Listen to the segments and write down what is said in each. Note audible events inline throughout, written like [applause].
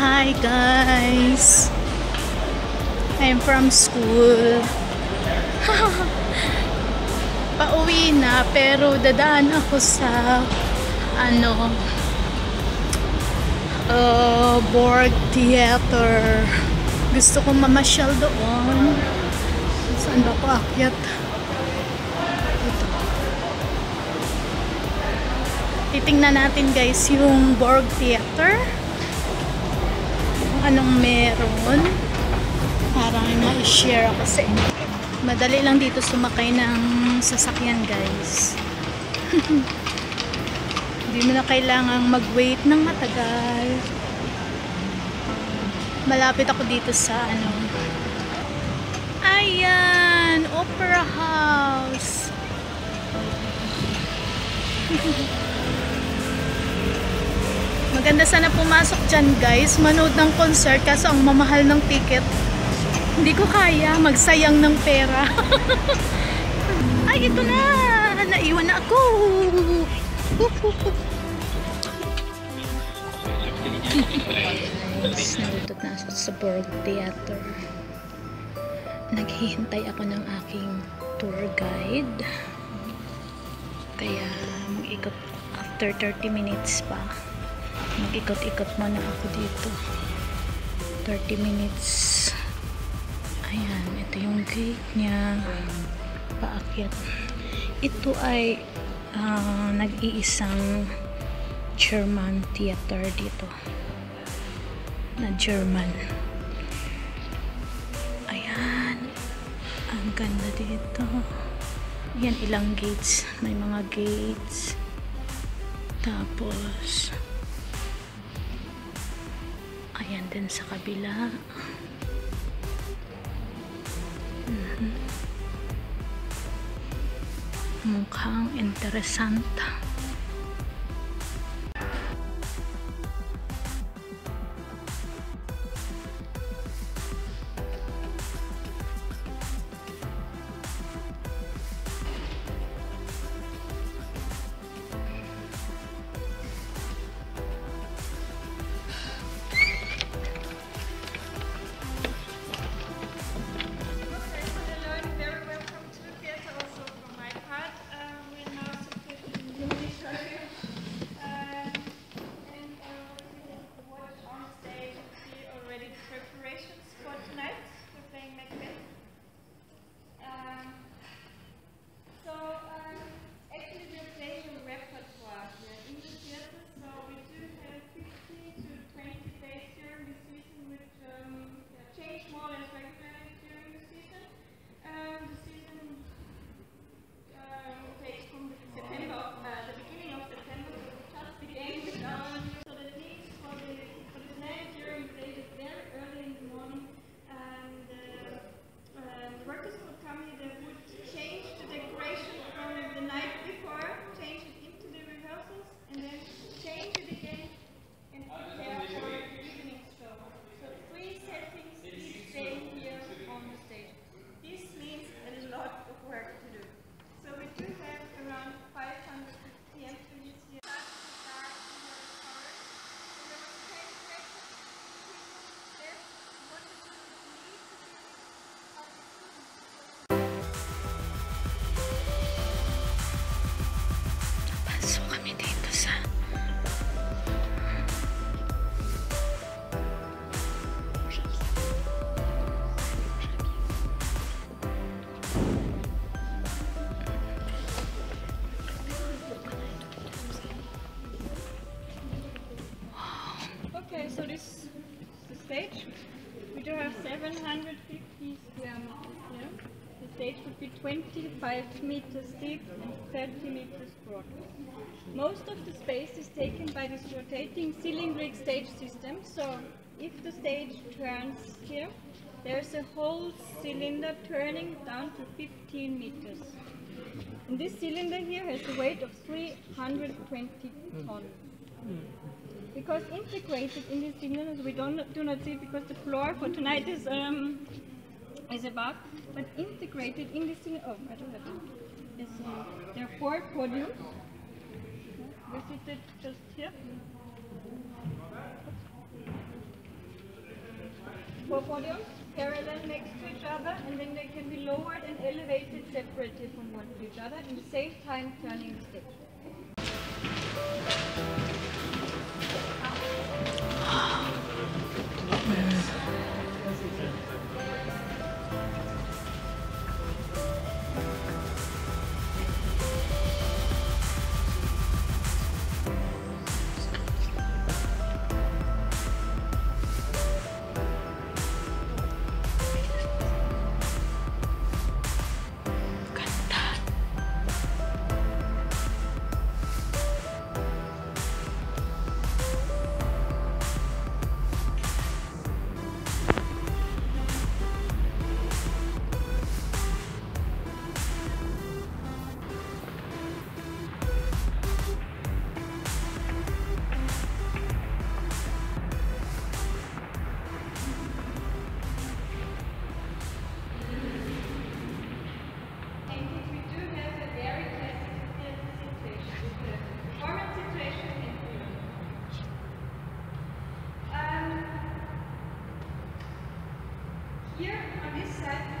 Hi guys! I'm from school. [laughs] Pauwi na pero dadaan ako sa ano uh, Borg Theater. Gusto kong mamasyal doon. Saan ba ako akyat? Titingnan natin guys yung Borg Theater. Anong meron. Para ma-share ako sa inyo. Madali lang dito sumakay ng sasakyan guys. [laughs] Hindi mo na kailangang mag-wait ng matagal. Malapit ako dito sa ano. Ayan! Opera House! [laughs] Maganda sana pumasok dyan guys. Manood ng concert kaso ang mamahal ng ticket. Hindi ko kaya. Magsayang ng pera. [laughs] Ay, ito na! Naiwan na ako! [laughs] Nandito na sa Borg Theater. Naghihintay ako ng aking tour guide. Kaya mag-ikot after 30 minutes pa. Mag-ikot-ikot muna ako dito. 30 minutes. Ayan, ito yung gate niya. Paakyat. Ito ay ah, nag-iisang German theater dito. Na German. Ayan. Ang ganda dito. Ayan, ilang gates. May mga gates. Tapos, ayan din sa kabila. Mhm. Mukhang interesante. We do have 750 square um, meters here. The stage would be 25 meters deep and 30 meters broad. Most of the space is taken by this rotating cylindric stage system. So if the stage turns here, there's a whole cylinder turning down to 15 meters. And this cylinder here has a weight of 320 tons. Because integrated in this cylinder, we don't do not see it because the floor for tonight is um is above, but integrated in this cylinder. Oh, I don't have it. Is, uh, there are four podiums. We seated just here. four podiums parallel next to each other, and then they can be lowered and elevated separately from one to each other, and the same time turning the stage. Be set.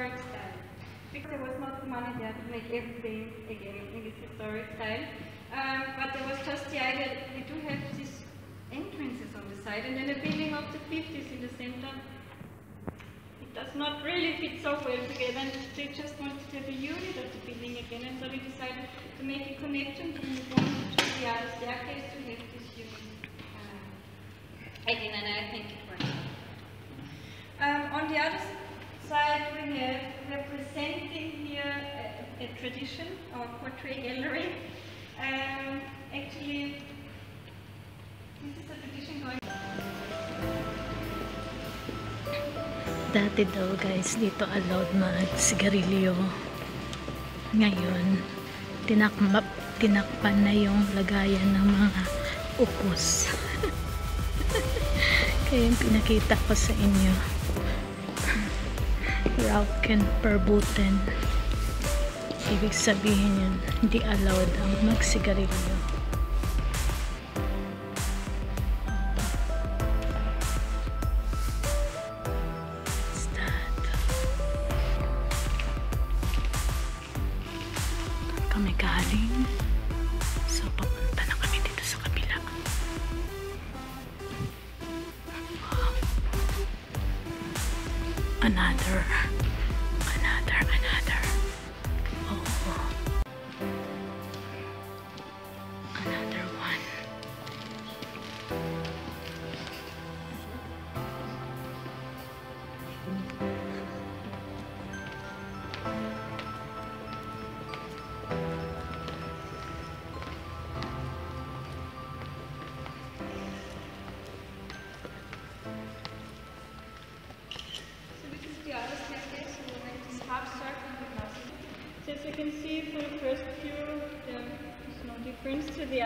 Historic style. Because there was not the money there to make everything again in this historic style. Um, but there was just the idea that we do have these entrances on the side and then a building of the 50s in the center it does not really fit so well together and they just wanted to have a unit of the building again and so we decided to make a connection from the one to the other staircase to have this unit uh, again and I think it. Um, on the other s- side we have representing here a tradition or portrait gallery. Um, actually this is a tradition going Dati daw guys, dito allowed mag-sigarilyo. Ngayon, tinakmap, tinakpan na yung lagayan ng mga upos. [laughs] Kaya yung pinakita ko sa inyo. Rauken Perbuten. Ibig sabihin yun, hindi allowed ang magsigarilyo.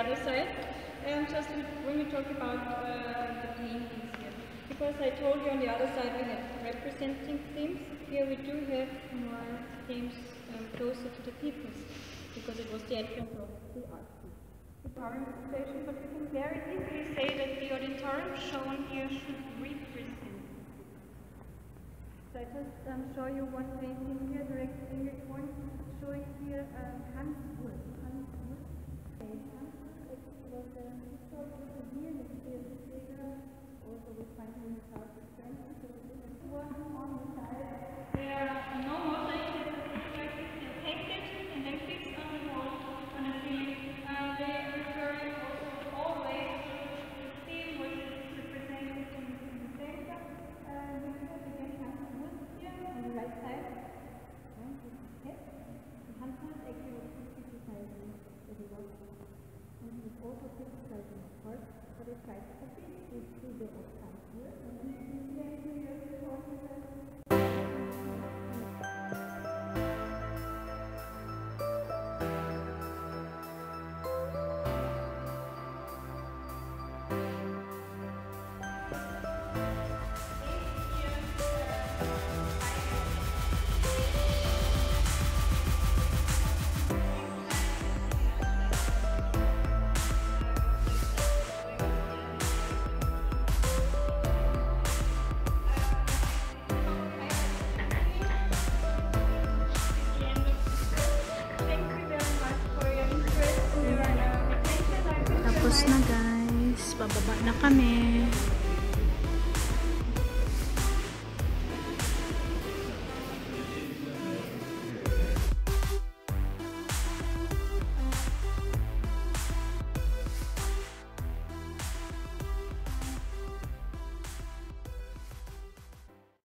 Other side. And just when we talk about uh, the paintings here. because I told you on the other side we have representing themes. Here we do have more themes um, closer to the peoples because it was the entrance of the art. The current station, but we can very easily say that the auditorium shown here should represent. So I just um, show you one painting here, direct finger point, showing here um, Hans Wood. ik zal het hier niet Tapos na guys. Bababa na kami.